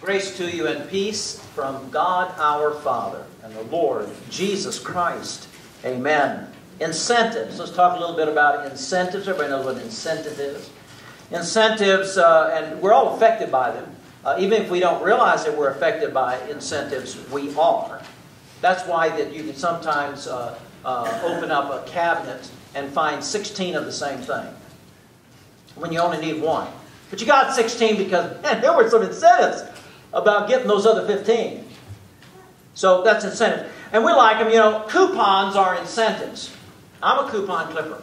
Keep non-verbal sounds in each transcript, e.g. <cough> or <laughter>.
Grace to you and peace from God our Father and the Lord Jesus Christ. Amen. Incentives. Let's talk a little bit about incentives. Everybody knows what incentive is. Incentives, uh, and we're all affected by them. Uh, even if we don't realize that we're affected by incentives, we are. That's why that you can sometimes uh, uh open up a cabinet and find 16 of the same thing when you only need one. But you got 16 because, man, there were some incentives about getting those other 15. So that's incentive. And we like them, you know, coupons are incentives. I'm a coupon clipper.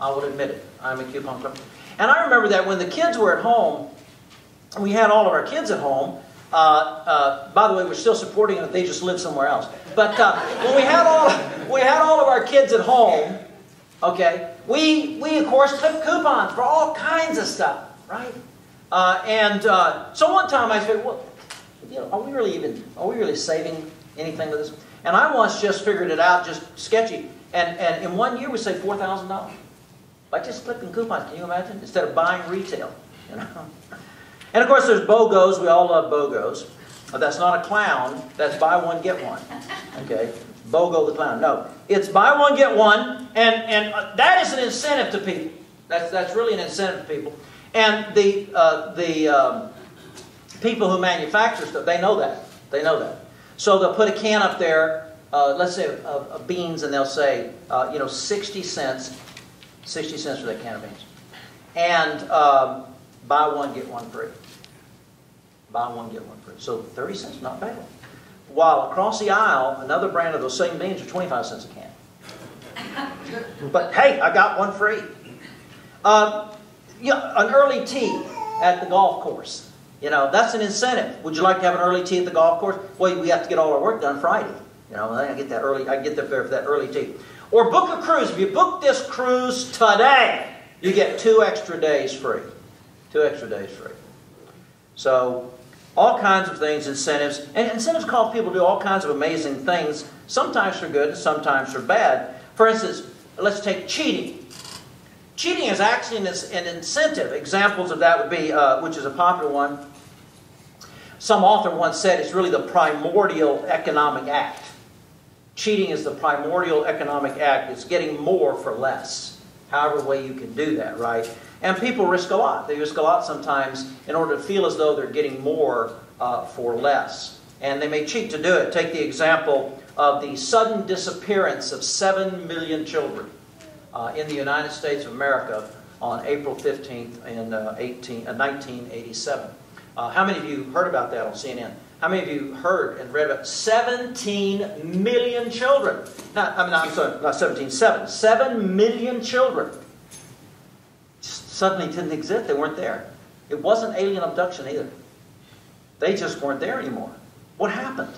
I will admit it. I'm a coupon clipper. And I remember that when the kids were at home, we had all of our kids at home. Uh, uh, by the way, we're still supporting it. They just live somewhere else. But uh, when we had all, we had all of our kids at home, okay, we we of course clipped coupons for all kinds of stuff, right? Uh, and uh, so one time I said, well, you know, are we really even, are we really saving anything with this? And I once just figured it out, just sketchy. And, and in one year we saved $4,000 by just flipping coupons. Can you imagine? Instead of buying retail. <laughs> You know? And of course there's BOGOs. We all love BOGOs. But that's not a clown. That's buy one, get one. Okay? BOGO the clown. No. It's buy one, get one. And, and uh, that is an incentive to people. That's, that's really an incentive to people. And the, uh, the um, people who manufacture stuff, they know that. They know that. So they'll put a can up there, uh, let's say of, of, beans, and they'll say, uh, you know, 60 cents, 60 cents for that can of beans. And um, buy one, get one free. Buy one, get one free. So 30 cents, not bad. While across the aisle, another brand of those same beans are 25 cents a can. <laughs> but hey, I got one free. Um, you know, an early tee at the golf course. You know, that's an incentive. Would you like to have an early tee at the golf course? Well, we have to get all our work done Friday. You know, I get that early. I get there for that early tee. Or book a cruise. If you book this cruise today, you get two extra days free. Two extra days free. So, all kinds of things, incentives, and incentives cause people to do all kinds of amazing things. Sometimes for good, and sometimes for bad. For instance, let's take cheating. Cheating is actually an, incentive. Examples of that would be, uh, which is a popular one. Some author once said it's really the primordial economic act. Cheating is the primordial economic act. It's getting more for less. However way you can do that, right? And people risk a lot. They risk a lot sometimes in order to feel as though they're getting more uh, for less. And they may cheat to do it. Take the example of the sudden disappearance of 7 million children in the United States of America on April 15th in uh, 18, uh, 1987. Uh, how many of you heard about that on CNN? How many of you heard and read about 17 million children? Not, I mean, I'm sorry, not 17, 7. 7 million children suddenly didn't exist. They weren't there. It wasn't alien abduction either. They just weren't there anymore. What happened?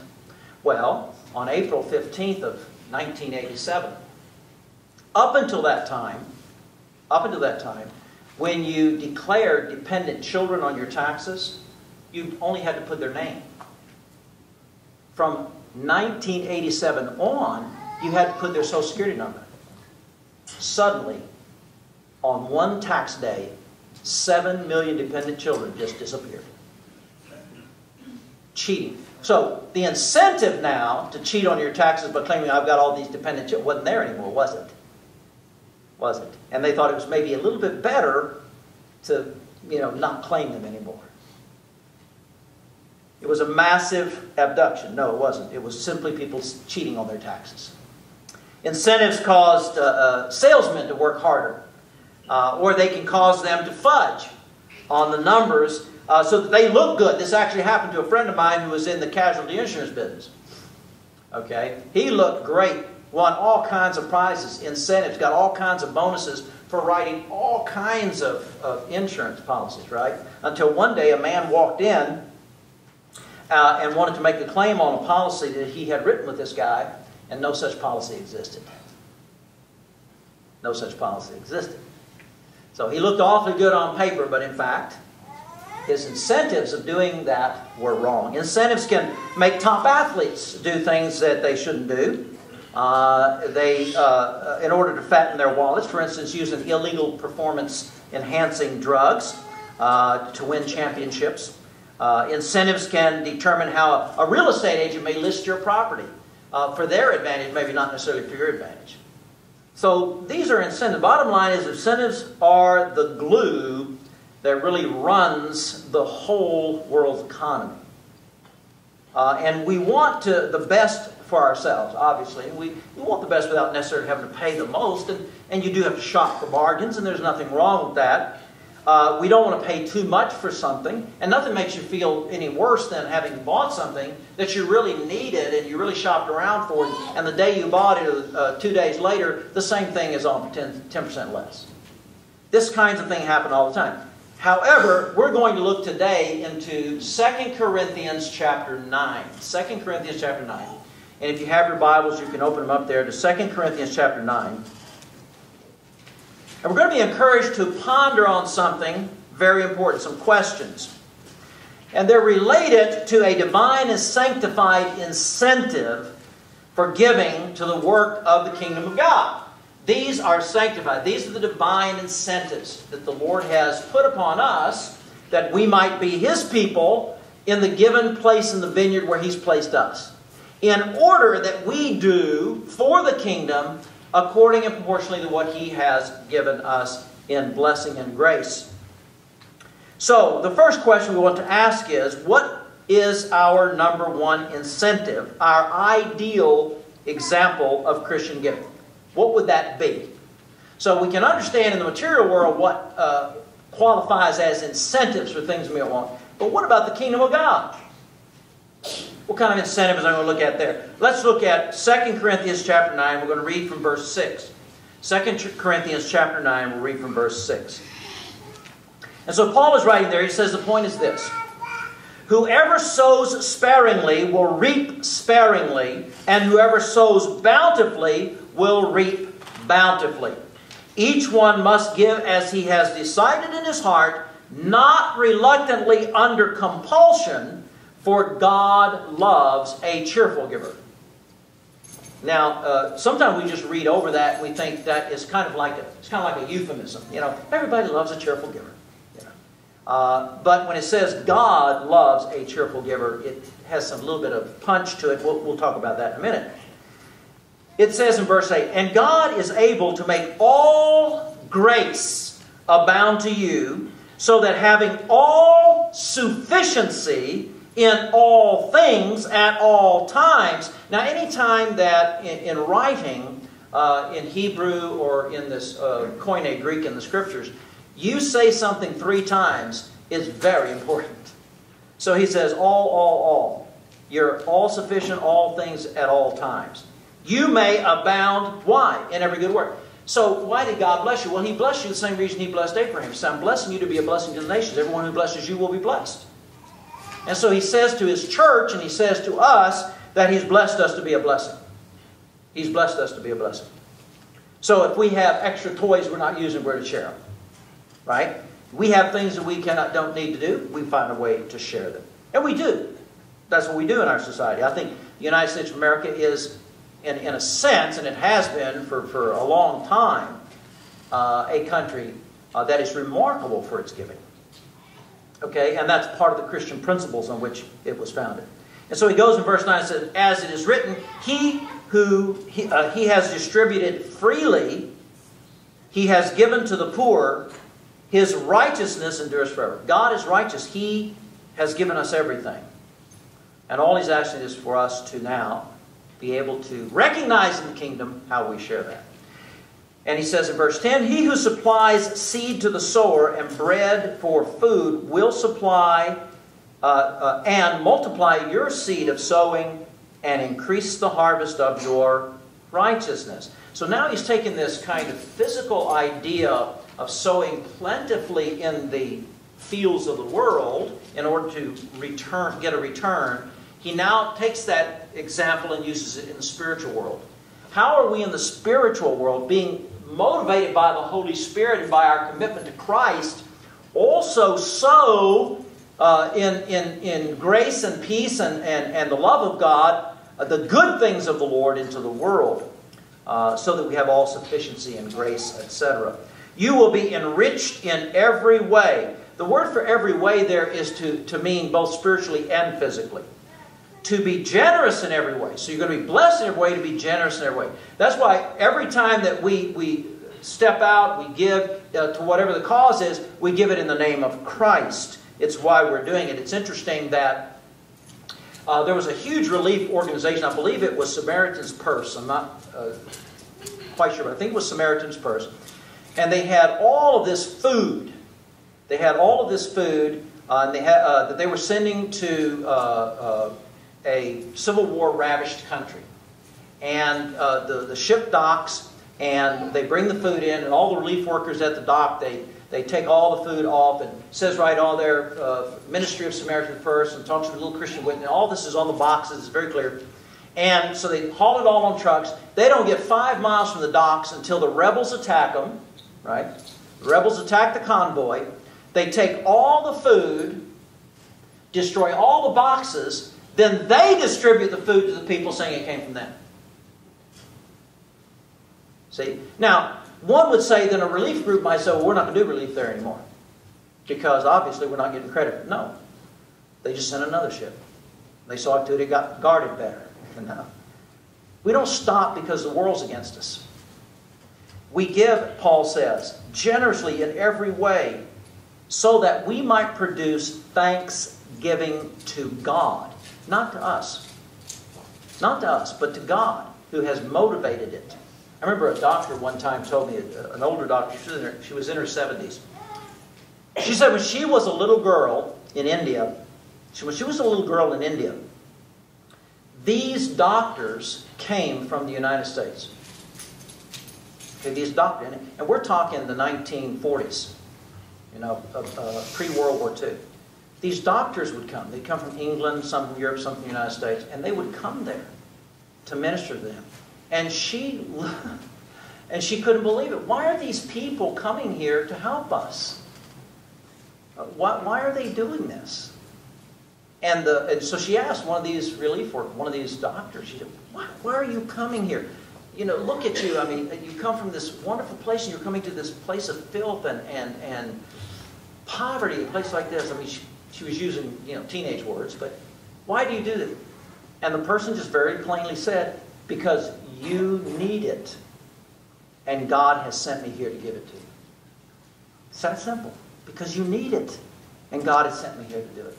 Well, on April 15th of 1987, up until that time, up until that time, when you declared dependent children on your taxes, you only had to put their name. From 1987 on, you had to put their social security number. Suddenly, on one tax day, 7 million dependent children just disappeared. Cheating. So the incentive now to cheat on your taxes by claiming I've got all these dependent children wasn't there anymore, was it? Was it? And they thought it was maybe a little bit better to, you know, not claim them anymore. It was a massive abduction. No, it wasn't. It was simply people cheating on their taxes. Incentives caused uh, uh, salesmen to work harder, uh, or they can cause them to fudge on the numbers uh, so that they look good. This actually happened to a friend of mine who was in the casualty insurance business. Okay? He looked great won all kinds of prizes, incentives, got all kinds of bonuses for writing all kinds of, of insurance policies, right? Until one day a man walked in uh, and wanted to make a claim on a policy that he had written with this guy, and no such policy existed. No such policy existed. So he looked awfully good on paper, but in fact, his incentives of doing that were wrong. Incentives can make top athletes do things that they shouldn't do. Uh, they, uh, in order to fatten their wallets, for instance, an illegal performance enhancing drugs uh, to win championships. Uh, incentives can determine how a, real estate agent may list your property uh, for their advantage, maybe not necessarily for your advantage. So these are incentives. Bottom line is incentives are the glue that really runs the whole world's economy. And we want to, the best for ourselves, obviously. We, we want the best without necessarily having to pay the most. And, and you do have to shop for bargains, and there's nothing wrong with that. Uh, we don't want to pay too much for something, and nothing makes you feel any worse than having bought something that you really needed and you really shopped around for, and the day you bought it, uh, two days later, the same thing is on for 10, 10% less. This kinds of thing happen all the time. However, we're going to look today into 2 Corinthians chapter 9. 2 Corinthians chapter 9. And if you have your Bibles, you can open them up there to 2 Corinthians chapter 9. And we're going to be encouraged to ponder on something very important, some questions. And they're related to a divine and sanctified incentive for giving to the work of the kingdom of God. These are sanctified. These are the divine incentives that the Lord has put upon us that we might be His people in the given place in the vineyard where He's placed us. In order that we do for the kingdom according and proportionally to what He has given us in blessing and grace. So, the first question we want to ask is what is our number one incentive, our ideal example of Christian giving? What would that be? So, we can understand in the material world what uh, qualifies as incentives for things we want. But what about the kingdom of God? What kind of incentives are we going to look at there? Let's look at 2 Corinthians chapter 9. We're going to read from verse 6. 2 Corinthians chapter 9, we'll read from verse 6. And so Paul is writing there, he says the point is this. Whoever sows sparingly will reap sparingly, and whoever sows bountifully will reap bountifully. Each one must give as he has decided in his heart, not reluctantly under compulsion, for God loves a cheerful giver. Now, uh, sometimes we just read over that and we think that is kind of like a, it's kind of like a euphemism. You know, everybody loves a cheerful giver. You know. Uh, but when it says God loves a cheerful giver, it has some little bit of punch to it. We'll, we'll talk about that in a minute. It says in verse 8, And God is able to make all grace abound to you, so that having all sufficiency in all things at all times. Now, any time that in, in writing, uh, in Hebrew or in this uh, Koine Greek in the scriptures, you say something three times is very important. So he says, all, all, all. You're all sufficient, all things at all times. You may abound. Why? In every good work. So why did God bless you? Well, He blessed you the same reason He blessed Abraham. Said, I'm blessing you to be a blessing to the nations. Everyone who blesses you will be blessed. And so he says to his church and he says to us that he's blessed us to be a blessing. He's blessed us to be a blessing. So if we have extra toys we're not using, we're to share them. Right? We have things that we cannot, don't need to do, we find a way to share them. And we do. That's what we do in our society. I think the United States of America is, in, in a sense, and it has been for, for a long time, uh, a country uh, that is remarkable for its giving. Okay, and that's part of the Christian principles on which it was founded. And so he goes in verse 9 and says, As it is written, he who he, uh, he has distributed freely, he has given to the poor, his righteousness endures forever. God is righteous. He has given us everything. And all he's asking is for us to now be able to recognize in the kingdom how we share that. And he says in verse 10 He who supplies seed to the sower and bread for food will supply uh, uh, and multiply your seed of sowing and increase the harvest of your righteousness. So now he's taken this kind of physical idea of sowing plentifully in the fields of the world in order to return, get a return. He now takes that example and uses it in the spiritual world. How are we in the spiritual world being motivated by the Holy Spirit and by our commitment to Christ, also sow uh, in, in, in grace and peace and, and, and the love of God uh, the good things of the Lord into the world, uh, so that we have all sufficiency and grace, etc. You will be enriched in every way the word for every way there is to, to mean both spiritually and physically. To be generous in every way. So you're going to be blessed in every way, to be generous in every way. That's why every time that we, we step out, we give uh, to whatever the cause is, we give it in the name of Christ. It's why we're doing it. It's interesting that uh, there was a huge relief organization. I believe it was Samaritan's Purse. I'm not uh, quite sure, but I think it was Samaritan's Purse. And they had all of this food. They had all of this food uh, and they had, uh, that they were sending to uh, a Civil War ravished country. And the, the ship docks, and they bring the food in, and all the relief workers at the dock, they they take all the food off and says right on there, uh, Ministry of Samaritan's Purse, and talks to a little Christian witness. All this is on the boxes, it's very clear. And so they haul it all on trucks. They don't get five miles from the docks until the rebels attack them, right? The rebels attack the convoy. They take all the food, destroy all the boxes, then they distribute the food to the people saying it came from them. See? Now, one would say then a relief group might say, well, we're not going to do relief there anymore. Because obviously we're not getting credit. No. They just sent another ship. They saw it to it, it got guarded better. <laughs> No. We don't stop because the world's against us. We give, Paul says, generously in every way, so that we might produce thanksgiving to God. Not to us. Not to us, but to God who has motivated it. I remember a doctor one time told me, an older doctor, she was in her, she was in her 70s. She said when she was a little girl in India, she, when she was a little girl in India, these doctors came from the United States. Okay, these doctors, and we're talking the 1940s, you know, uh, uh, pre-World War II. These doctors would come. They'd come from England, some from Europe, some from the United States, and they would come there to minister to them. And she, <laughs> and she couldn't believe it. Why are these people coming here to help us? Uh, why, why are they doing this? And, the, and so she asked one of these relief work, one of these doctors, she said, why, why are you coming here? You know, look at you. I mean, you come from this wonderful place and you're coming to this place of filth and, and, and poverty, a place like this. I mean, she, she was using, you know, teenage words, but why do you do that? And the person just very plainly said, because you need it. And God has sent me here to give it to you. It's that simple. Because you need it. And God has sent me here to do it.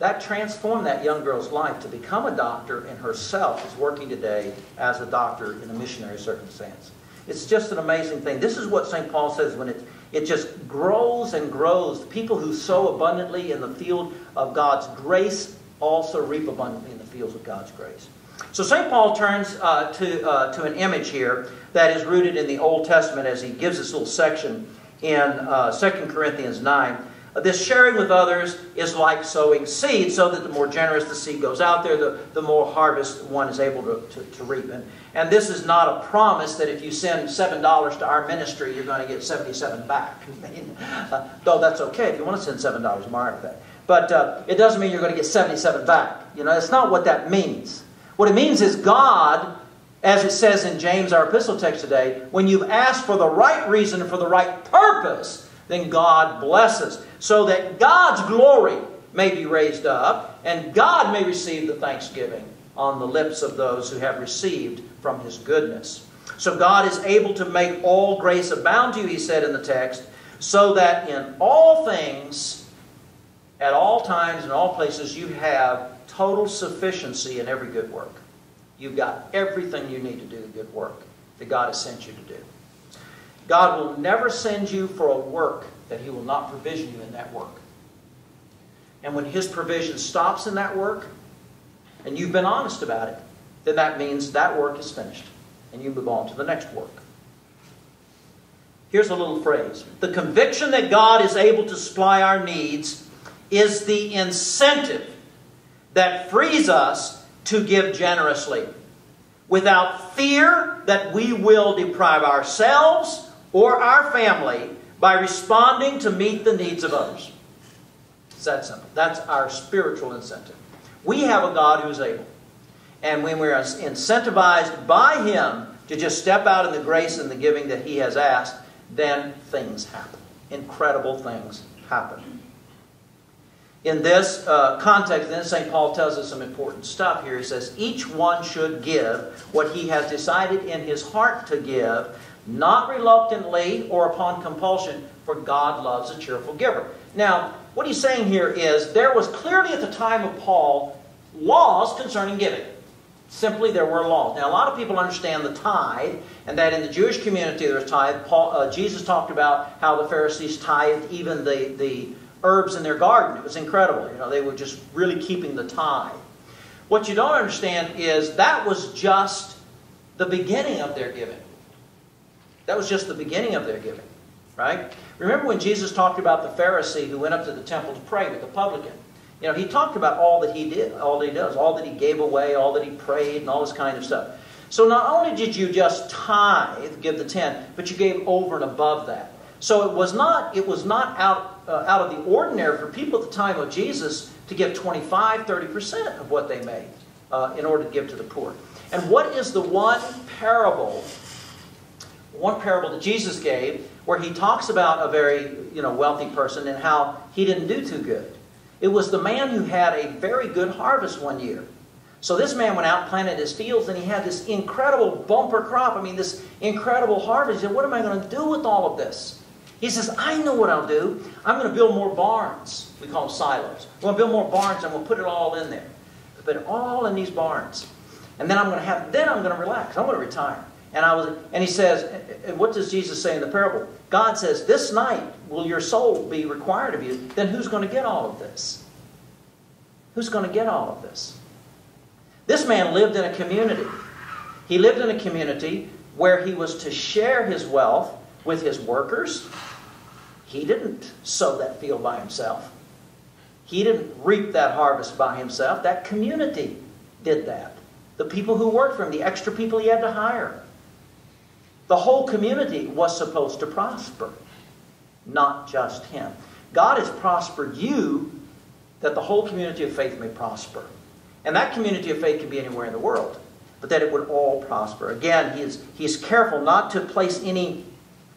That transformed that young girl's life to become a doctor and herself is working today as a doctor in a missionary circumstance. It's just an amazing thing. This is what St. Paul says when it, it just grows and grows. People who sow abundantly in the field of God's grace also reap abundantly in the fields of God's grace. So St. Paul turns uh, to, uh, to an image here that is rooted in the Old Testament as he gives this little section in uh, 2 Corinthians 9. This sharing with others is like sowing seed, so that the more generous the seed goes out there, the, the more harvest one is able to, to, to reap. And, and this is not a promise that if you send $7 to our ministry, you're going to get 77 back. <laughs> uh, though that's okay. If you want to send $7, I'm that. But uh, it doesn't mean you're going to get 77 back. You know, that's not what that means. What it means is God, as it says in James, our epistle text today, when you've asked for the right reason and for the right purpose, then God blesses. So that God's glory may be raised up and God may receive the thanksgiving on the lips of those who have received from His goodness. So God is able to make all grace abound to you, he said in the text, so that in all things, at all times, in all places, you have total sufficiency in every good work. You've got everything you need to do the good work that God has sent you to do. God will never send you for a work that He will not provision you in that work. And when His provision stops in that work, and you've been honest about it, then that means that work is finished. And you move on to the next work. Here's a little phrase The conviction that God is able to supply our needs is the incentive that frees us to give generously without fear that we will deprive ourselves or our family by responding to meet the needs of others. It's that simple. That's our spiritual incentive. We have a God who's able. And when we're incentivized by Him to just step out in the grace and the giving that He has asked, then things happen. Incredible things happen. In this uh, context, then, St. Paul tells us some important stuff here. He says, Each one should give what he has decided in his heart to give, not reluctantly or upon compulsion, for God loves a cheerful giver. Now, what he's saying here is there was clearly at the time of Paul laws concerning giving. Simply, there were laws. Now, a lot of people understand the tithe, and that in the Jewish community there was tithe. Paul, uh, Jesus talked about how the Pharisees tithed even the, the herbs in their garden. It was incredible. You know, they were just really keeping the tithe. What you don't understand is that was just the beginning of their giving. That was just the beginning of their giving, right? Remember when Jesus talked about the Pharisee who went up to the temple to pray with the publican? You know, he talked about all that he did, all that he does, all that he gave away, all that he prayed, and all this kind of stuff. So not only did you just tithe, give the ten, but you gave over and above that. So it was not it was not out uh, out of the ordinary for people at the time of Jesus to give 25, 30% of what they made uh, in order to give to the poor. And what is the one parable, one parable that Jesus gave where he talks about a very you know wealthy person and how he didn't do too good? It was the man who had a very good harvest one year. So this man went out, planted his fields, and he had this incredible bumper crop. I mean, this incredible harvest. He said, What am I going to do with all of this? He says, I know what I'll do. I'm going to build more barns. We call them silos. I'm going to build more barns. I'm going to put it all in there. Put it all in these barns. And then I'm going to have, then I'm going to relax. I'm going to retire. And I was, and he says, what does Jesus say in the parable? God says, this night will your soul be required of you. Then who's going to get all of this? Who's going to get all of this? This man lived in a community. He lived in a community where he was to share his wealth with his workers. He didn't sow that field by himself. He didn't reap that harvest by himself. That community did that. The people who worked for him, the extra people he had to hire. The whole community was supposed to prosper, not just him. God has prospered you that the whole community of faith may prosper. And that community of faith can be anywhere in the world, but that it would all prosper. Again, he is, he is careful not to place any,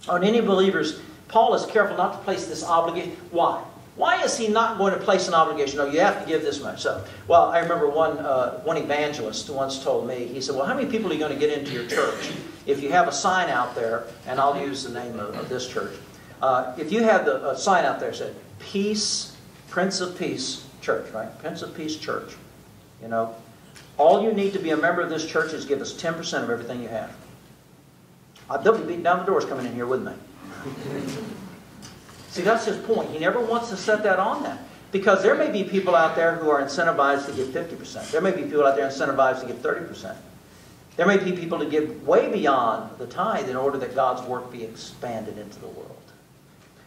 on any believers, Paul is careful not to place this obligation. Why? Why is he not going to place an obligation? No, you have to give this much. So, well, I remember one, uh, one evangelist once told me, he said, Well, how many people are you going to get into your church? If you have a sign out there, and I'll use the name of, of this church, uh, if you have the a sign out there that said, Peace, Prince of Peace Church, right? Prince of Peace Church. You know, all you need to be a member of this church is give us 10% of everything you have. Uh, they'll be beating down the doors coming in here with me. <laughs> See, that's his point. He never wants to set that on them. Because there may be people out there who are incentivized to give 50%. There may be people out there incentivized to give 30%. There may be people to give way beyond the tithe in order that God's work be expanded into the world.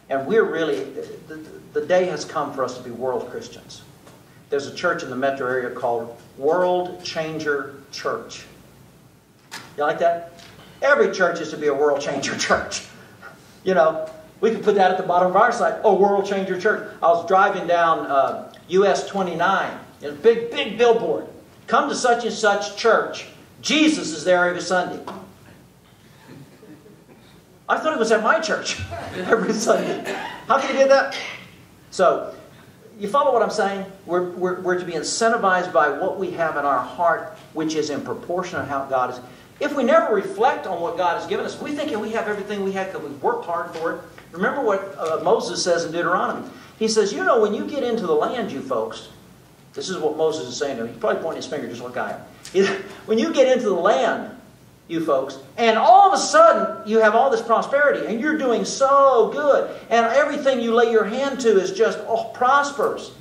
And we're really, the, the day has come for us to be world Christians. There's a church in the metro area called World Changer Church. You like that? Every church is to be a world changer <laughs> church. You know, we could put that at the bottom of our site. Oh, World Changer Church. I was driving down uh, US 29. a big, big billboard. Come to such and such church. Jesus is there every Sunday. I thought it was at my church <laughs> every Sunday. How can you get that? So, you follow what I'm saying? We're, we're, we're to be incentivized by what we have in our heart, which is in proportion of how God is. If we never reflect on what God has given us, we think we have everything we have because we've worked hard for it. Remember what uh, Moses says in Deuteronomy. He says, You know, when you get into the land, you folks, this is what Moses is saying to him. He's probably pointing his finger just like I am. when you get into the land, you folks, and all of a sudden you have all this prosperity and you're doing so good, and everything you lay your hand to is just oh, prospers.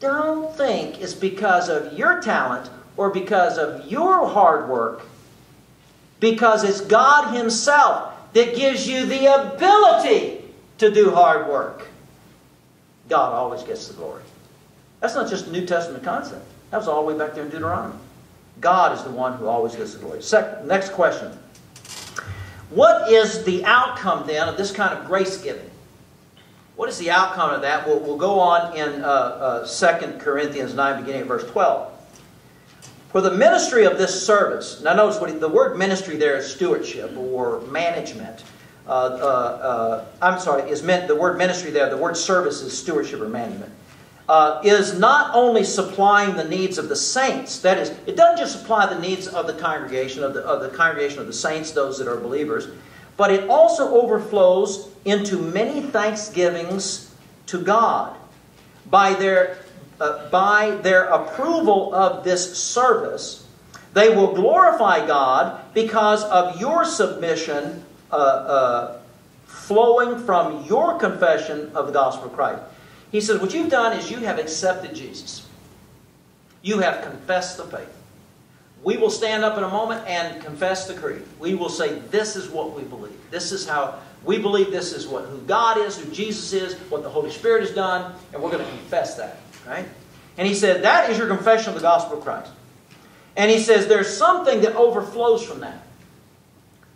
Don't think it's because of your talent or because of your hard work, because it's God Himself that gives you the ability to do hard work. God always gets the glory. That's not just a New Testament concept. That was all the way back there in Deuteronomy. God is the one who always gets the glory. Second, next question. What is the outcome then of this kind of grace giving? What is the outcome of that? We'll, we'll go on in uh, uh, 2 Corinthians 9, beginning at verse 12. For the ministry of this service, now notice what he, the word ministry there is stewardship or management. uh, uh, uh, I'm sorry, is meant, the word ministry there, the word service is stewardship or management, uh, is not only supplying the needs of the saints, that is, it doesn't just supply the needs of the congregation, of the, of the congregation of the saints, those that are believers, but it also overflows into many thanksgivings to God. By their, uh, by their approval of this service, they will glorify God because of your submission uh, uh, flowing from your confession of the gospel of Christ. He says, What you've done is you have accepted Jesus, you have confessed the faith. We will stand up in a moment and confess the creed. We will say, This is what we believe. This is how we believe this is what who God is, who Jesus is, what the Holy Spirit has done, and we're going to confess that. Right? And he said, That is your confession of the gospel of Christ. And he says, There's something that overflows from that.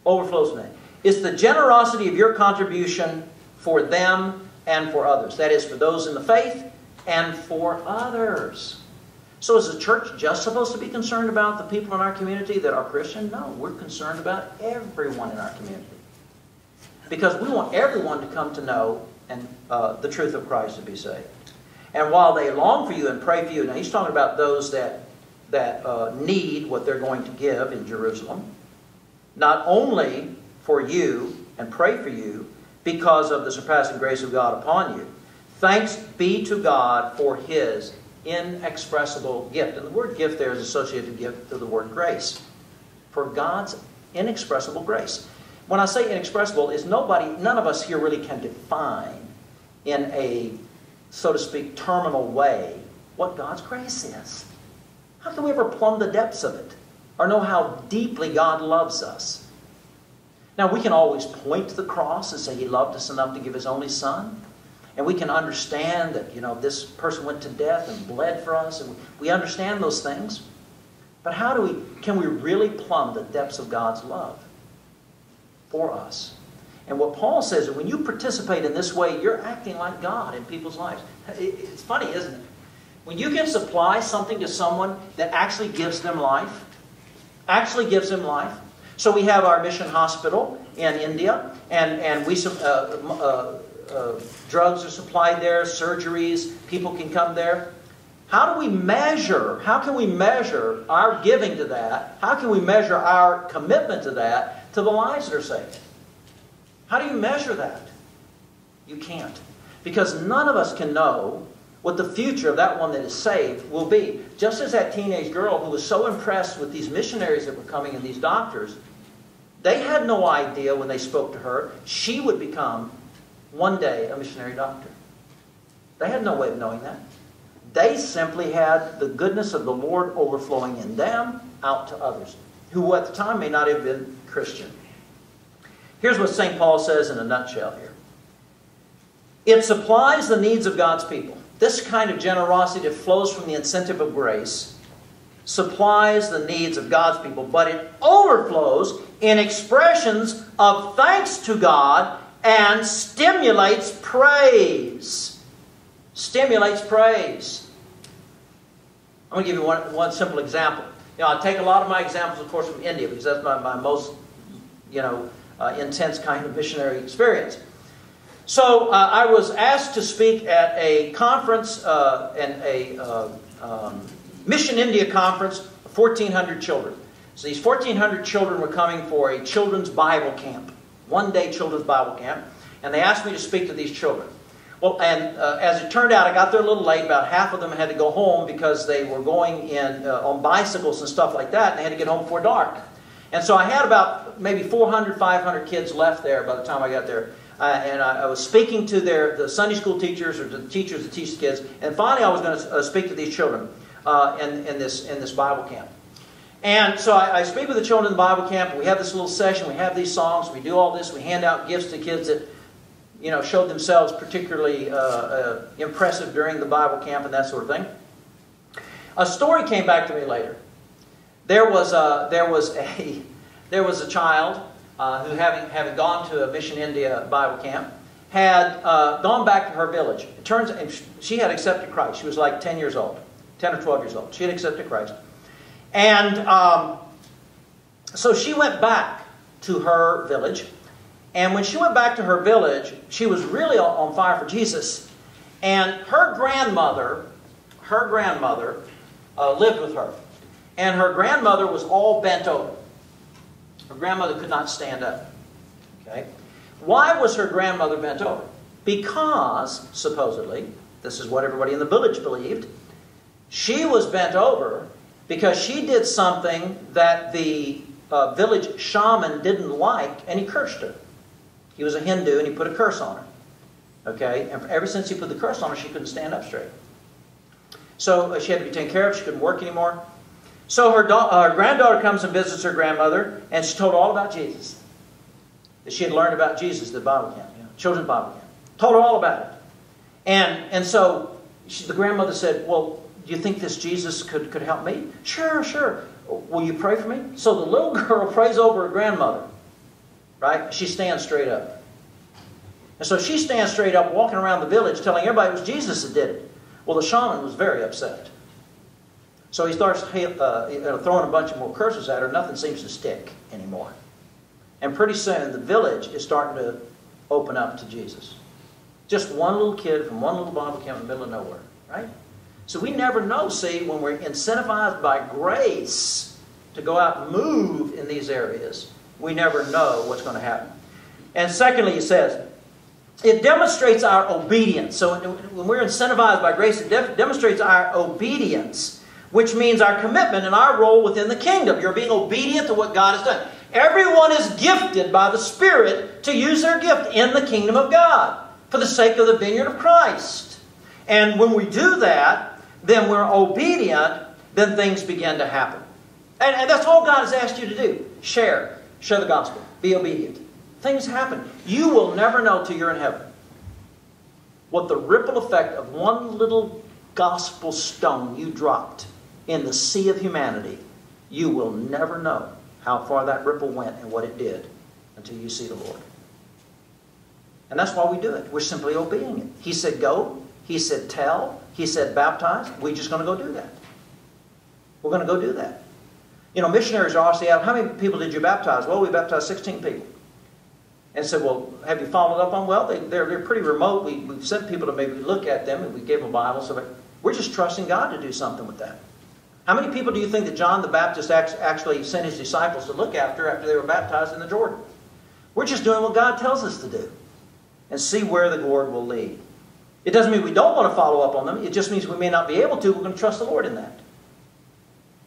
Overflows from that. It's the generosity of your contribution for them and for others. That is, for those in the faith and for others. So is the church just supposed to be concerned about the people in our community that are Christian? No, we're concerned about everyone in our community. Because we want everyone to come to know and uh, the truth of Christ to be saved. And while they long for you and pray for you, now he's talking about those that, that uh, need what they're going to give in Jerusalem, not only for you and pray for you because of the surpassing grace of God upon you. Thanks be to God for his inexpressible gift. And the word gift there is associated to the word grace. For God's inexpressible grace. When I say inexpressible, is nobody, none of us here really can define in a, so to speak, terminal way what God's grace is. How can we ever plumb the depths of it or know how deeply God loves us? Now, we can always point to the cross and say He loved us enough to give His only Son. And we can understand that, you know, this person went to death and bled for us, and we understand those things. But how do we, can we really plumb the depths of God's love for us? And what Paul says is when you participate in this way, you're acting like God in people's lives. It's funny, isn't it? When you can supply something to someone that actually gives them life, actually gives them life. So we have our mission hospital in India, and, and we, uh, uh, uh, drugs are supplied there, surgeries, people can come there. How do we measure? How can we measure our giving to that? How can we measure our commitment to that to the lives that are saved? How do you measure that? You can't. Because none of us can know what the future of that one that is saved will be. Just as that teenage girl who was so impressed with these missionaries that were coming and these doctors, they had no idea when they spoke to her she would become one day a missionary doctor. They had no way of knowing that. They simply had the goodness of the Lord overflowing in them out to others, who at the time may not have been Christian. Here's what St. Paul says in a nutshell here it supplies the needs of God's people. This kind of generosity that flows from the incentive of grace supplies the needs of God's people, but it overflows in expressions of thanks to God and stimulates praise. Stimulates praise. I'm going to give you one, one simple example. You know, I take a lot of my examples, of course, from India because that's my, my most, you know, uh, intense kind of missionary experience. So uh, I was asked to speak at a conference, uh, and a uh, um, Mission India conference, 1,400 children. So these 1,400 children were coming for a children's Bible camp one day children's Bible camp, and they asked me to speak to these children. Well, and uh, as it turned out, I got there a little late. About half of them had to go home because they were going in uh, on bicycles and stuff like that, and they had to get home before dark. And so I had about maybe 400, 500 kids left there by the time I got there. Uh, and I, I, was speaking to their the Sunday school teachers or the teachers that teach the kids. And finally, I was going to uh, speak to these children uh, in, in, this, in this Bible camp. And so I, I, speak with the children in the Bible camp. We have this little session. We have these songs. We do all this. We hand out gifts to kids that, you know, showed themselves particularly uh, uh, impressive during the Bible camp and that sort of thing. A story came back to me later. There was a, there was a, <laughs> there was a child uh, who, having, having gone to a Mission India Bible camp, had uh, gone back to her village. It turns she had accepted Christ. She was like 10 years old, 10 or 12 years old. She had accepted Christ. And um, so she went back to her village, And when she went back to her village, she was really on fire for Jesus. And her grandmother, her grandmother, uh, lived with her. And her grandmother was all bent over. Her grandmother could not stand up. Okay? Why was her grandmother bent over? Because, supposedly, this is what everybody in the village believed, she was bent over because she did something that the uh, village shaman didn't like and he cursed her. He was a Hindu and he put a curse on her. Okay? And ever since he put the curse on her, she couldn't stand up straight. So uh, she had to be taken care of. She couldn't work anymore. So her, uh, her granddaughter comes and visits her grandmother, and she told all about Jesus. That she had learned about Jesus, the Bible camp, you know, children's Bible camp. Told her all about it. And, and so she, the grandmother said, Well, do you think this Jesus could, could help me? Sure, sure. Will you pray for me? So the little <laughs> girl prays over her grandmother, right? She stands straight up. And so she stands straight up, walking around the village, telling everybody it was Jesus that did it. Well, the shaman was very upset. So he starts uh, throwing a bunch of more curses at her. Nothing seems to stick anymore. And pretty soon, the village is starting to open up to Jesus. Just one little kid from one little Bible camp in the middle of nowhere, right? So we never know, see, when we're incentivized by grace to go out and move in these areas, we never know what's going to happen. And secondly, he says, it demonstrates our obedience. So when we're incentivized by grace, it de demonstrates our obedience, which means our commitment and our role within the kingdom. You're being obedient to what God has done. Everyone is gifted by the Spirit to use their gift in the kingdom of God for the sake of the vineyard of Christ. And when we do that, then we're obedient, then things begin to happen. And, and that's all God has asked you to do. Share. Share the gospel. Be obedient. Things happen. You will never know till you're in heaven what the ripple effect of one little gospel stone you dropped in the sea of humanity, you will never know how far that ripple went and what it did until you see the Lord. And that's why we do it. We're simply obeying it. He said, Go. He said, Tell. He said, Baptize. We're just going to go do that. We're going to go do that. You know, missionaries are always asked, How many people did you baptize? Well, we baptized 16 people. And said, Well, have you followed up on? Well, they, are they're pretty remote. We, we've sent people to maybe look at them and we gave them Bibles. So we're just trusting God to do something with that. How many people do you think that John the Baptist actually sent his disciples to look after after they were baptized in the Jordan? We're just doing what God tells us to do and see where the Lord will lead. It doesn't mean we don't want to follow up on them. It just means we may not be able to. We're going to trust the Lord in that.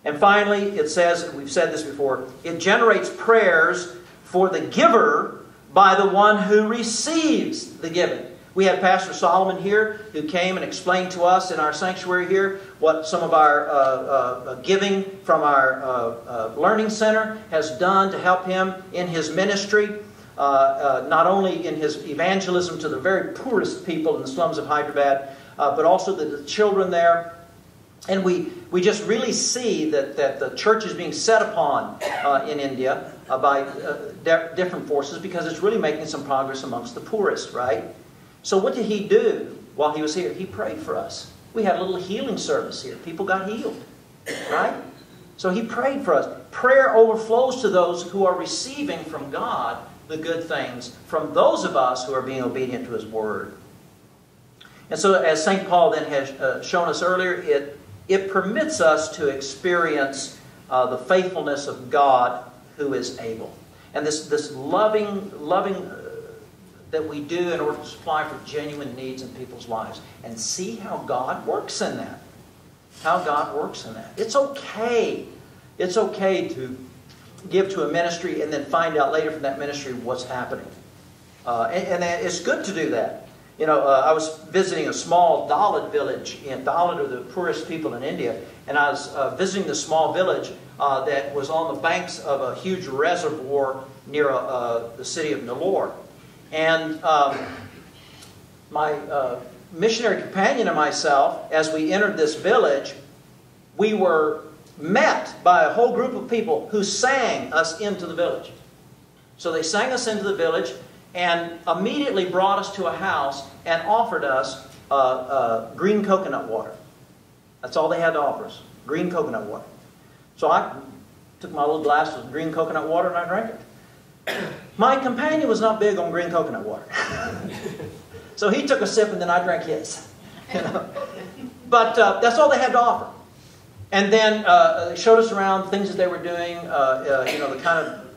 And finally, it says, and we've said this before, it generates prayers for the giver by the one who receives the giving. We had Pastor Solomon here who came and explained to us in our sanctuary here what some of our uh, uh, giving from our uh, uh learning center has done to help him in his ministry. Uh, uh, not only in his evangelism to the very poorest people in the slums of Hyderabad, uh, but also the, the, children there. And we, we just really see that, that the church is being set upon in India by different forces because it's really making some progress amongst the poorest, right? So, what did he do while he was here? He prayed for us. We had a little healing service here. People got healed, right? So he prayed for us. Prayer overflows to those who are receiving from God the good things from those of us who are being obedient to His Word. And so, as St. Paul then has uh, shown us earlier, it, it permits us to experience uh, the faithfulness of God who is able. And this, this loving, loving that we do in order to supply for genuine needs in people's lives. And see how God works in that. How God works in that. It's okay. It's okay to give to a ministry and then find out later from that ministry what's happening. Uh, and, and, it's good to do that. You know, uh, I was visiting a small Dalit village. In Dalit are the poorest people in India. And I was uh, visiting the small village uh, that was on the banks of a huge reservoir near uh, the city of Nellore. And um, my uh, missionary companion and myself, as we entered this village, we were met by a whole group of people who sang us into the village. So they sang us into the village and immediately brought us to a house and offered us uh, uh, green coconut water. That's all they had to offer us green coconut water. So I took my little glass of green coconut water and I drank it. <coughs> My companion was not big on green coconut water. <laughs> so he took a sip and then I drank his. <laughs> You know? But uh, that's all they had to offer. And then uh, showed us around things that they were doing, uh, uh, you know, the kind of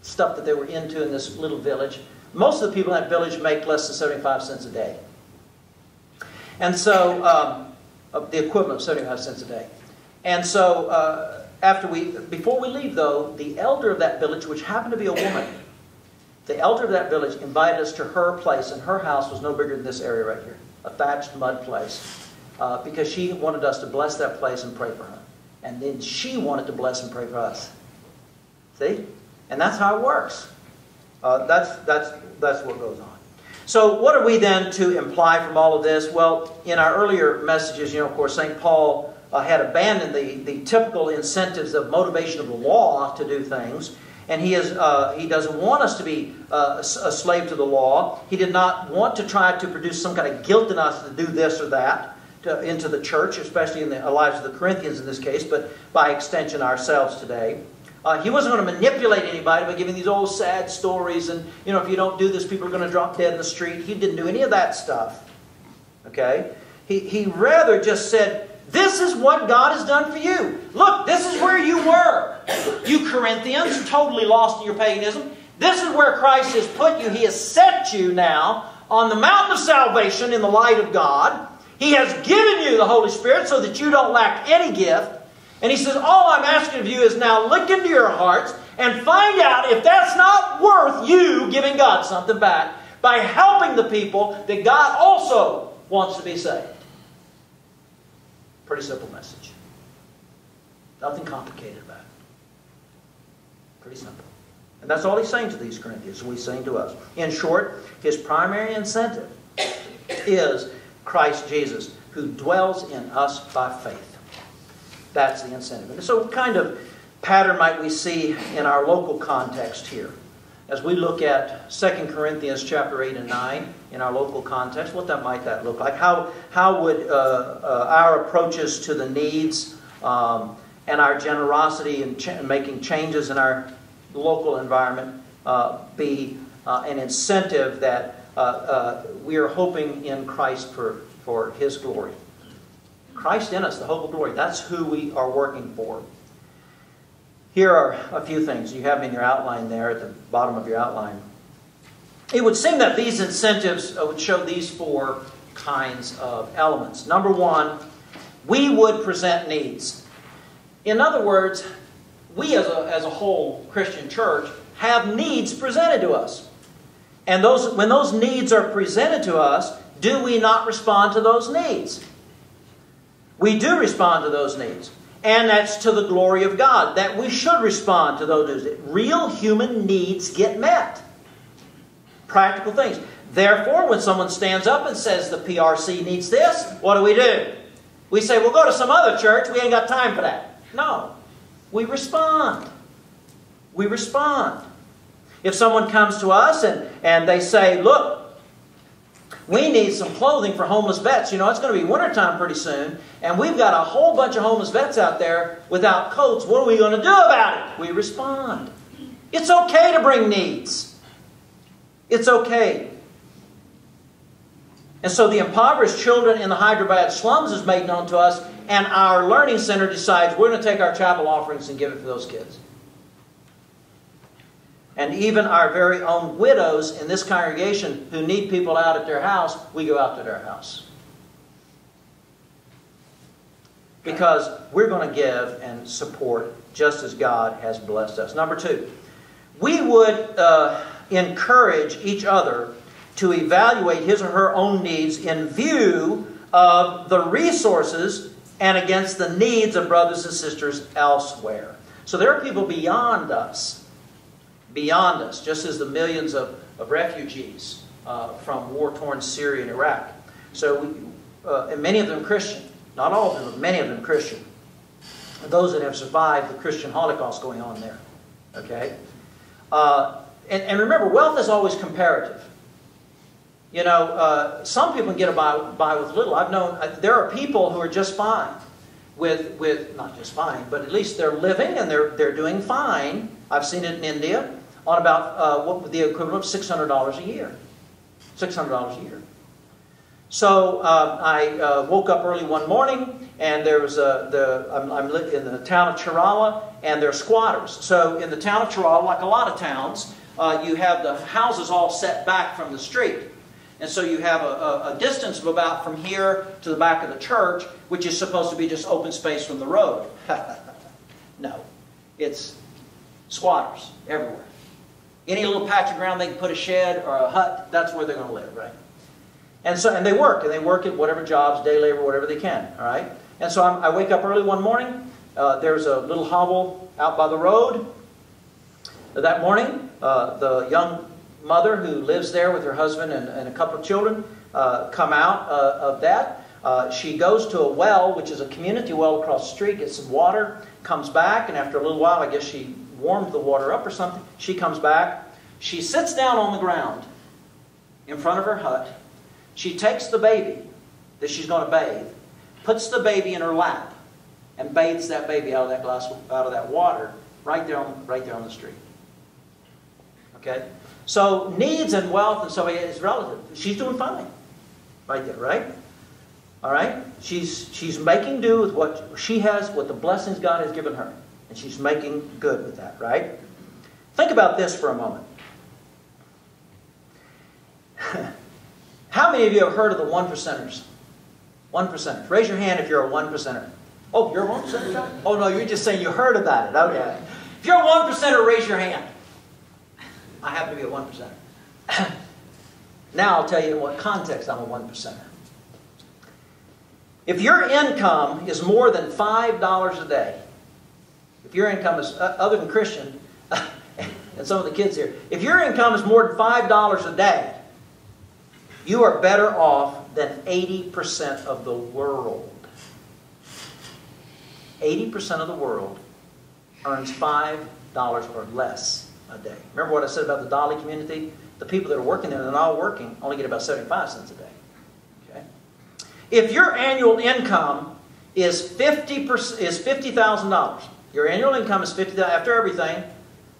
stuff that they were into in this little village. Most of the people in that village make less than 75 cents a day. And so, um, the equivalent of 75 cents a day. And so, uh, after we, before we leave though, the elder of that village, which happened to be a woman, the elder of that village invited us to her place, and her house was no bigger than this area right here, a thatched mud place, uh, because she wanted us to bless that place and pray for her. And then she wanted to bless and pray for us. See? And that's how it works. Uh, that's, that's, that's what goes on. So, what are we then to imply from all of this? Well, in our earlier messages, you know, of course, St. Paul uh, had abandoned the, the typical incentives of motivation of the law to do things. And he, is, uh, he doesn't want us to be uh, a slave to the law. He did not want to try to produce some kind of guilt in us to do this or that to, into the church, especially in the lives of the Corinthians in this case, but by extension ourselves today. Uh, he wasn't going to manipulate anybody by giving these old sad stories and, you know, if you don't do this, people are going to drop dead in the street. He didn't do any of that stuff. Okay? He, he rather just said, this is what God has done for you. Look, this is where you were. You Corinthians, totally lost in your paganism. This is where Christ has put you. He has set you now on the mountain of salvation in the light of God. He has given you the Holy Spirit so that you don't lack any gift. And He says, All I'm asking of you is now look into your hearts and find out if that's not worth you giving God something back by helping the people that God also wants to be saved. Pretty simple message. Nothing complicated about it. Pretty simple. And that's all he's saying to these Corinthians, he's saying to us. In short, his primary incentive is Christ Jesus, who dwells in us by faith. That's the incentive. And so, what kind of pattern might we see in our local context here? As we look at 2 Corinthians chapter 8 and 9 in our local context, what that might that look like? How, how would uh, uh, our approaches to the needs um, and our generosity in ch- making changes in our local environment uh, be uh, an incentive that uh, uh, we are hoping in Christ for, for His glory? Christ in us, the hope of glory. That's who we are working for. Here are a few things you have in your outline there at the bottom of your outline. It would seem that these incentives uh, would show these four kinds of elements. Number one, we would present needs. In other words, we as a, as a whole Christian church have needs presented to us. And those, when those needs are presented to us, do we not respond to those needs? We do respond to those needs. And that's to the glory of God, that we should respond to those. Real human needs get met. Practical things. Therefore, when someone stands up and says the PRC needs this, what do we do? We say, well, go to some other church. We ain't got time for that. No. We respond. We respond. If someone comes to us and, and they say, look, we need some clothing for homeless vets. You know, it's going to be wintertime pretty soon, and we've got a whole bunch of homeless vets out there without coats. What are we going to do about it? We respond. It's okay to bring needs. It's okay. And so the impoverished children in the Hyderabad slums is made known to us, and our learning center decides we're going to take our chapel offerings and give it to those kids. And even our very own widows in this congregation who need people out at their house, we go out to their house. Because we're going to give and support just as God has blessed us. Number two, we would uh, encourage each other to evaluate his or her own needs in view of the resources and against the needs of brothers and sisters elsewhere. So there are people beyond us beyond us, just as the millions of, of refugees uh, from war-torn Syria and Iraq. So, we, uh, and many of them Christian. Not all of them, but many of them Christian. Those that have survived the Christian Holocaust going on there. Okay? Uh, and, and, remember, wealth is always comparative. You know, uh, some people can get by, by with little. I've known, uh, there are people who are just fine with, with, not just fine, but at least they're living and they're, they're doing fine. I've seen it in India. On about uh, what the equivalent of $600 a year. $600 a year. So uh, I uh, woke up early one morning, and there was a, the I'm, I'm in the town of Chirala, and there are squatters. So in the town of Chirala, like a lot of towns, uh, you have the houses all set back from the street. And so you have a, a, a, distance of about from here to the back of the church, which is supposed to be just open space from the road. <laughs> no, it's squatters everywhere. Any little patch of ground they can put a shed or a hut, that's where they're going to live, right? And so, and they work, and they work at whatever jobs, day labor, whatever they can, all right? And so I'm, i wake up early one morning. Uh, there's a little hovel out by the road. That morning, uh, the young mother who lives there with her husband and, and a couple of children uh, come out uh, of that. Uh, she goes to a well, which is a community well across the street, gets some water, comes back, and after a little while, I guess she warmed the water up or something. She comes back. She sits down on the ground in front of her hut. She takes the baby that she's going to bathe, puts the baby in her lap, and bathes that baby out of that glass, out of that water, right there on, right there on the street. Okay? So needs and wealth and so is relative. She's doing fine. Right there, right? All right? She's, she's making do with what she has, what the blessings God has given her. And she's making good with that, right? Think about this for a moment. <laughs> How many of you have heard of the one percenters? One percenters. Raise your hand if you're a one percenter. Oh, you're a one percenter? Oh, no, you're just saying you heard about it. Okay. If you're a one percenter, raise your hand. I happen to be a one percenter. <clears throat> now I'll tell you in what context I'm a one percenter. If your income is more than $5 a day, if your income is, uh, other than Christian, <laughs> and some of the kids here, if your income is more than $5 a day, you are better off than 80% of the world. 80% of the world earns $5 or less a day. Remember what I said about the Dalit community? The people that are working there, they're not working, only get about 75 cents a day. Okay? If your annual income is fifty is $50,000, your annual income is 50 after everything,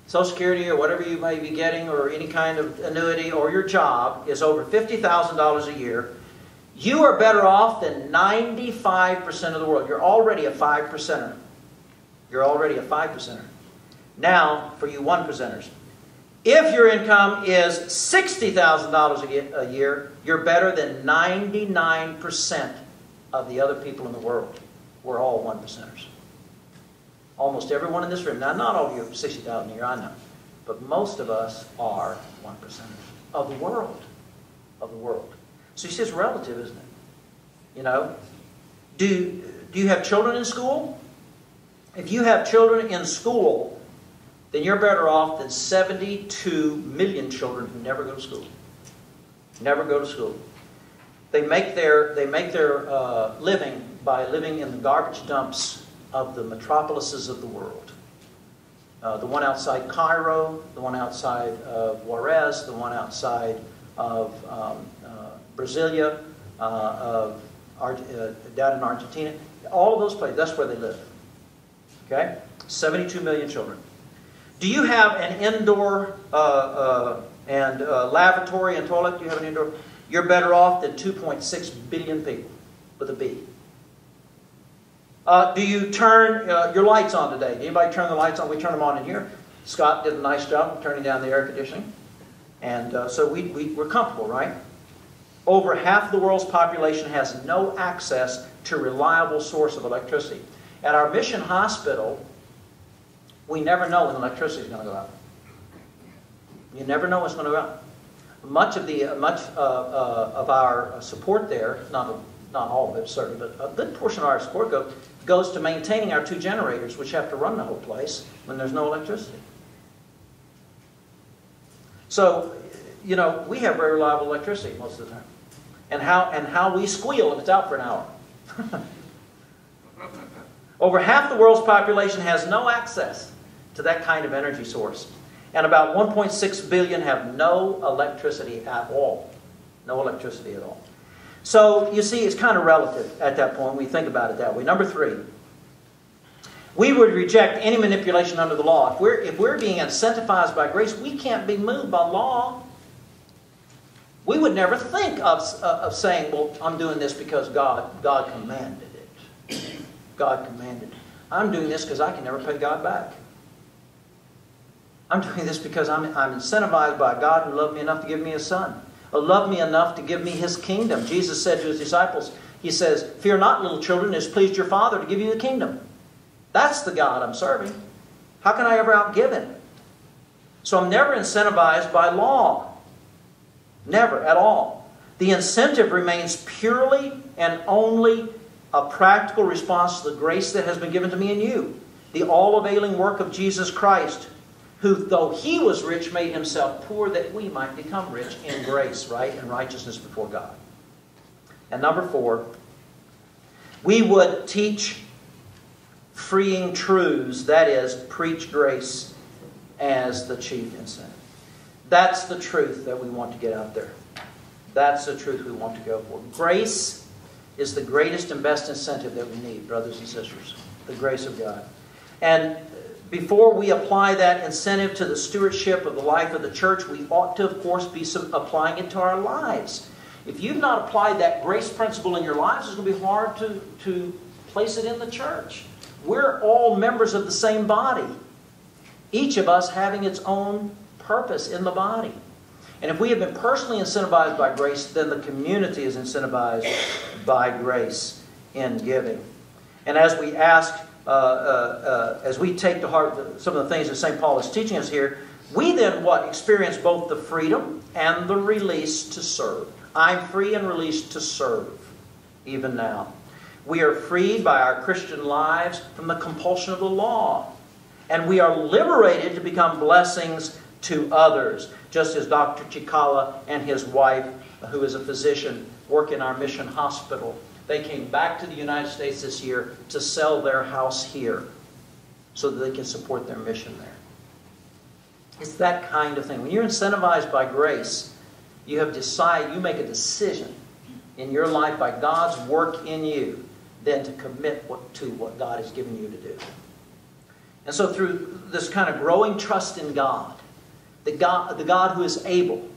Social Security or whatever you may be getting or any kind of annuity or your job is over $50,000 a year, you are better off than 95% of the world. You're already a 5 percenter. You're already a 5 percenter. Now, for you one percenters. If your income is $60,000 a year, you're better than 99% of the other people in the world. We're all one percenters. Almost everyone in this room. Now, not all of you are 60,000 a year, I know. But most of us are one of the world. Of the world. So see, it's relative, isn't it? You know? Do, do you have children in school? If you have children in school, then you're better off than 72 million children who never go to school. Never go to school. They make their, they make their uh, living by living in the garbage dumps of the metropolises of the world. Uh, the one outside Cairo, the one outside of Juarez, the one outside of um, uh, Brasilia, uh, of Ar- uh, down in Argentina. All of those places, that's where they live. Okay? 72 million children. Do you have an indoor uh, uh, and lavatory and toilet? Do you have an indoor? You're better off than 2.6 billion people with a B. Uh, do you turn uh, your lights on today? Did anybody turn the lights on? We turn them on in here. Scott did a nice job of turning down the air conditioning. And uh, so we, we, we're comfortable, right? Over half the world's population has no access to reliable source of electricity. At our mission hospital, we never know when electricity is going to go out. You never know what's going to go out. Much of the uh, much uh, uh, of our support there, not not all of it certainly, but a good portion of our support goes goes to maintaining our two generators, which have to run the whole place when there's no electricity. So, you know, we have very reliable electricity most of the time, and how and how we squeal if it's out for an hour. <laughs> Over half the world's population has no access to that kind of energy source. And about 1.6 billion have no electricity at all. No electricity at all. So you see, it's kind of relative at that point we think about it that way. Number three, We would reject any manipulation under the law. If we're, if we're being incentivized by grace, we can't be moved by law. We would never think of, of saying, well, I'm doing this because God, God commanded it. God commanded it. I'm doing this because I can never pay God back. I'm doing this because I'm, I'm incentivized by God who loved me enough to give me a son, Uh, loved me enough to give me his kingdom. Jesus said to his disciples, He says, Fear not, little children, it has pleased your Father to give you the kingdom. That's the God I'm serving. How can I ever outgive him? So I'm never incentivized by law. Never at all. The incentive remains purely and only a practical response to the grace that has been given to me and you. The all availing work of Jesus Christ, who, though he was rich, made himself poor that we might become rich in grace, right, and righteousness before God. And number four, we would teach freeing truths, that is, preach grace as the chief incentive. That's the truth that we want to get out there. That's the truth we want to go for. Grace is the greatest and best incentive that we need, brothers and sisters. The grace of God. And before we apply that incentive to the stewardship of the life of the church, we ought to, of course, be applying it to our lives. If you've not applied that grace principle in your lives, it's going to be hard to, to place it in the church. We're all members of the same body, each of us having its own purpose in the body. And if we have been personally incentivized by grace, then the community is incentivized by grace in giving. And as we ask, uh, uh, uh, as we take to heart some of the things that St. Paul is teaching us here, we then what? Experience both the freedom and the release to serve. I'm free and released to serve, even now. We are freed by our Christian lives from the compulsion of the law. And we are liberated to become blessings to others, just as Dr. Chikala and his wife, who is a physician, work in our mission hospital. They came back to the United States this year to sell their house here so that they can support their mission there. It's that kind of thing. When you're incentivized by grace, you have decided, you make a decision in your life by God's work in you, then to commit what, to what God has given you to do. And so, through this kind of growing trust in God, the God, the God who is able.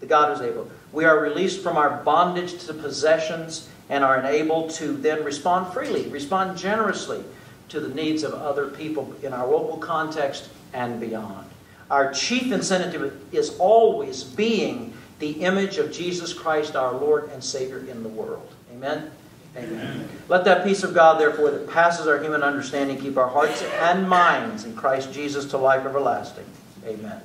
The God who is able. We are released from our bondage to possessions and are enabled to then respond freely, respond generously to the needs of other people in our local context and beyond. Our chief incentive is always being the image of Jesus Christ, our Lord and Savior in the world. Amen? Amen. Amen. Let that peace of God, therefore, that passes our human understanding, keep our hearts and minds in Christ Jesus to life everlasting. Amen.